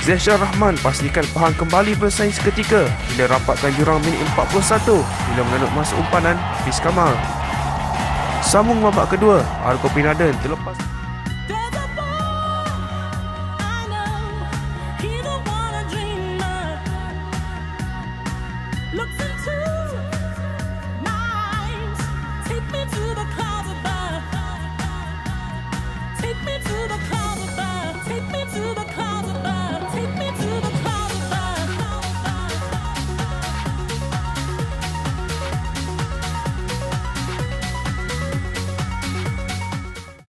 Zesha Rahman pastikan Pahang kembali bersaing seketika. Bila rapatkan jurang minit 41 bila menanut masuk umpanan Hafiz Kamal. Sambung babak kedua, Arko Pinaden terlepas. Look